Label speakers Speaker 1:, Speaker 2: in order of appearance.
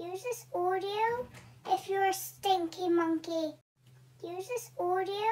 Speaker 1: Use this audio if you're a stinky monkey. Use this audio